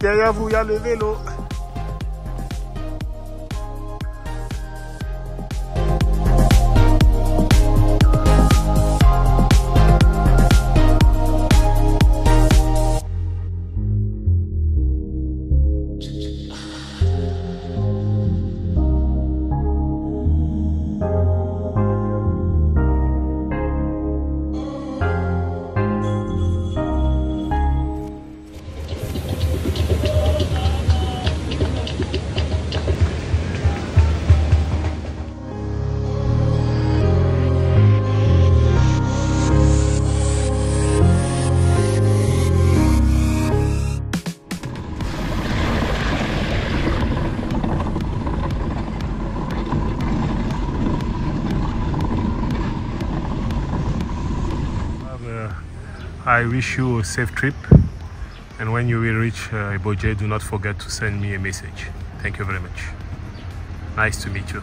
derrière vous, il y a le vélo. I wish you a safe trip. And when you will reach uh, Iboje, do not forget to send me a message. Thank you very much. Nice to meet you.